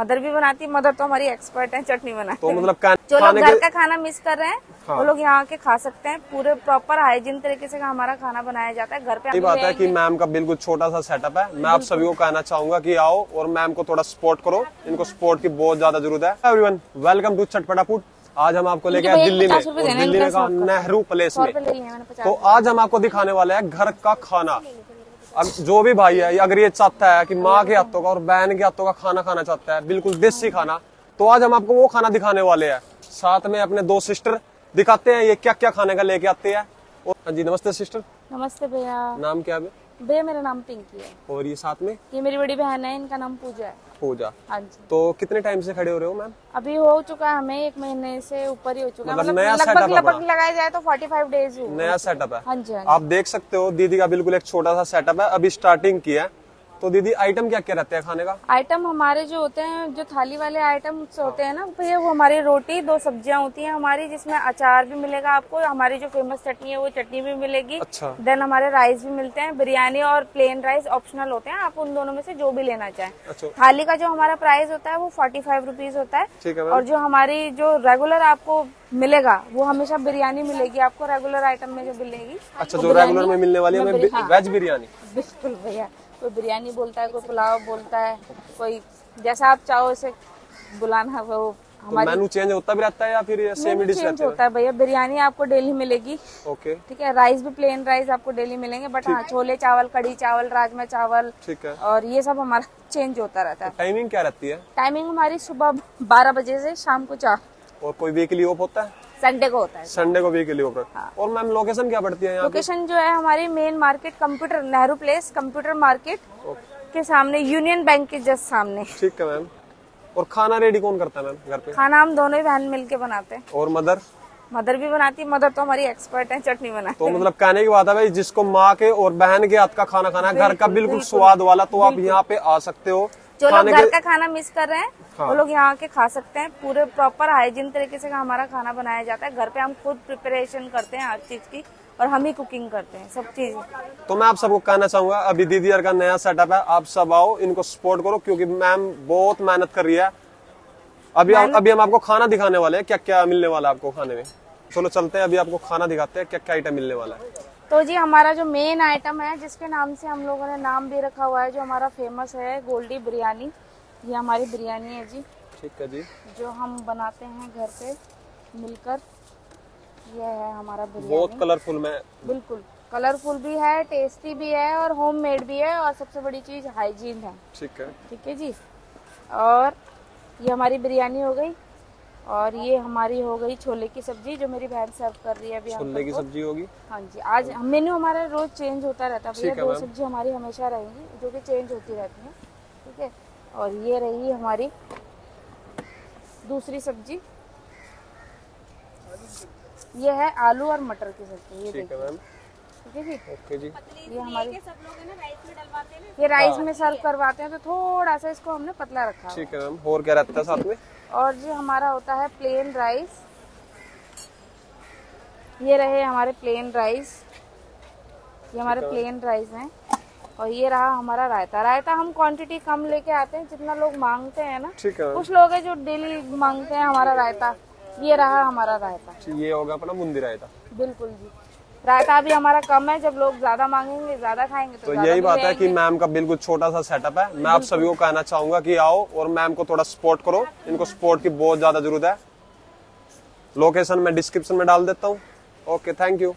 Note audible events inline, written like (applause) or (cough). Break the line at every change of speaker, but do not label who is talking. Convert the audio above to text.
Mother भी बनाती है मदर तो हमारी एक्सपर्ट है चटनी बनाती।
तो मतलब का,
जो लोग घर
का
खाना मिस कर रहे हैं
हाँ।
वो लोग यहाँ आके खा सकते हैं। पूरे प्रॉपर हाइजीन तरीके से हमारा खाना बनाया जाता है। घर पे
बात है कि मैम का बिल्कुल छोटा सा सेटअप है। मैं आप सभी को कहना चाहूँगा कि आओ और मैम को थोड़ा सपोर्ट करो। इनको सपोर्ट की बहुत ज़्यादा ज़रूरत है। Everyone welcome to Chatpata food आज हम आपको लेके आए दिल्ली में।
50 रुपए
और
देना
दिल्ली में। नेहरू प्लेस में। तो आज हम आपको दिखाने वाले हैं घर का खाना। जो भी भाई है अगर ये चाहता है कि माँ के हाथों का और बहन के हाथों का खाना खाना चाहता है, बिल्कुल देसी खाना तो आज हम आपको वो खाना दिखाने वाले हैं। साथ में अपने दो सिस्टर दिखाते हैं ये क्या क्या खाने का लेके आते हैं। और हाँ जी नमस्ते सिस्टर।
नमस्ते भैया।
नाम क्या है
भैया? मेरा नाम पिंकी है।
और ये साथ में?
ये मेरी बड़ी बहन है इनका नाम पूजा है।
पूजा।
हाँ जी।
तो कितने टाइम से खड़े हो रहे हो मैम
अभी हो चुका है हमें एक महीने से ऊपर ही हो चुका है।
मतलब
मतलब
नया सेटअप
लगभग। लगाया जाए तो 45 डेज़
नया सेटअप है।
हाँ जी हाँ
आप देख सकते हो दीदी का बिल्कुल एक छोटा सा सेटअप है। अभी स्टार्टिंग किया है। तो दीदी आइटम क्या क्या रहते हैं खाने का?
आइटम हमारे जो होते हैं जो थाली वाले आइटम होते हैं ना भैया वो हमारी रोटी दो सब्ज़ियाँ होती हैं हमारी जिसमें अचार भी मिलेगा आपको हमारी जो फ़ेमस चटनी है वो चटनी भी मिलेगी।
अच्छा।
देन हमारे राइस भी मिलते हैं बिरयानी और प्लेन राइस ऑप्शनल होते हैं आप उन दोनों में से जो भी लेना चाहें।
अच्छा।
थाली का जो हमारा प्राइस होता है वो फोर्टी फाइव रुपीज़ होता है। और जो हमारी जो रेगुलर आपको मिलेगा वो हमेशा बिरयानी मिलेगी आपको रेगुलर आइटम में जो मिलेगी।
अच्छा जो रेगुलर में मिलने वाली है
हाँ।
वेज बिरयानी।
बिल्कुल भैया। कोई बिरयानी बोलता है कोई पुलाव बोलता है कोई जैसा आप चाहो उसे बुलाना वो
तो
हमारी
मेनू चेंज होता भी रहता है या फिर सेम ही डिश
चेंज
है?
होता है भैया। बिरयानी आपको डेली मिलेगी।
ओके
ठीक है राइस भी प्लेन राइस आपको डेली मिलेंगे बट हाँ छोले चावल कड़ी चावल राजमा चावल
ठीक है।
और ये सब हमारा (laughs) चेंज होता रहता है।
टाइमिंग क्या रहती है?
टाइमिंग हमारी सुबह बारह बजे से शाम को चार।
और कोई वीकली ऑफ़ होता है?
संडे को होता है।
संडे को वीकली ऑफ़
हाँ।
और मैम लोकेशन क्या पड़ती है यहाँ
लोकेशन जो है हमारी main market computer Nehru place computer market के सामने यूनियन बैंक के जस्ट सामने।
ठीक है मैम और खाना रेडी कौन करता है मैम घर पे?
खाना हम दोनों ही बहन मिलके बनाते हैं।
और मदर
मदर भी बनाती है मदर तो हमारी एक्सपर्ट है चटनी बनाती
तो मतलब कहने की बात है भाई जिसको माँ के और बहन के हाथ का खाना खाना है घर का बिल्कुल स्वाद वाला तो आप यहाँ पे आ सकते हो।
जो लोग घर
का
खाना मिस कर रहे हैं
हाँ।
वो लोग यहाँ आके खा सकते हैं पूरे प्रॉपर हाइजीन तरीके से हमारा खाना बनाया जाता है। घर पे हम खुद प्रिपरेशन करते हैं हर चीज़ की और हम ही कुकिंग करते हैं सब चीज़।
तो मैं आप सबको कहना चाहूँगा अभी दीदी यार का नया सेटअप है आप सब आओ इनको सपोर्ट करो क्योंकि मैम बहुत मेहनत कर रही है। अभी आ, अभी हम आपको खाना दिखाने वाले हैं क्या क्या मिलने वाला है आपको खाने में। चलो चलते हैं अभी आपको खाना दिखाते हैं क्या क्या आइटम मिलने वाला है।
तो जी हमारा जो मेन आइटम है जिसके नाम से हम लोगों ने नाम भी रखा हुआ है जो हमारा फ़ेमस है गोल्डी बिरयानी ये हमारी बिरयानी है जी।
ठीक है जी।
जो हम बनाते हैं घर पे मिलकर यह है हमारा बिरयानी।
बहुत कलरफुल में
बिल्कुल। कलरफुल भी है टेस्टी भी है और होम मेड भी है और सबसे बड़ी चीज़ हाइजीन है।
ठीक है।
ठीक है जी। और ये हमारी बिरयानी हो गई और ये हमारी हो गई छोले की सब्ज़ी जो मेरी बहन सर्व कर रही है अभी
छोले की सब्ज़ी होगी?
हाँ जी। आज मेन्यू हमारा रोज चेंज होता रहता है। भैया दो सब्ज़ी हमारी हमेशा रहेंगी जो कि चेंज होती रहती है। ठीक है? और ये रही हमारी दूसरी सब्ज़ी। ये है आलू और मटर की सब्ज़ी ये
ठीक है
ठीक है जी?
ओके जी।
ये हमारी ये राइस में सर्व करवाते हैं तो थोड़ा सा इसको हमने पतला रखा है
ठीक है मैम और क्या रहता है साथ में?
और जी हमारा होता है प्लेन राइस ये रहे हमारे प्लेन राइस ये हमारे प्लेन राइस हैं। और ये रहा हमारा रायता। रायता हम क्वांटिटी कम लेके आते हैं जितना लोग मांगते हैं ना।
ठीक है।
कुछ लोग हैं जो डेली मांगते हैं हमारा रायता। ये रहा हमारा रायता।
ये होगा अपना बुंदी रायता।
बिल्कुल जी। रायता भी हमारा कम है जब लोग ज़्यादा मांगेंगे ज़्यादा खाएँगे तो,
तो यही बात है। कि मैम का बिल्कुल छोटा सा सेटअप है। मैं आप सभी को कहना चाहूँगा कि आओ और मैम को थोड़ा सपोर्ट करो। इनको सपोर्ट की बहुत ज़्यादा ज़रूरत है। लोकेशन मैं डिस्क्रिप्शन में डाल देता हूँ। Okay thank you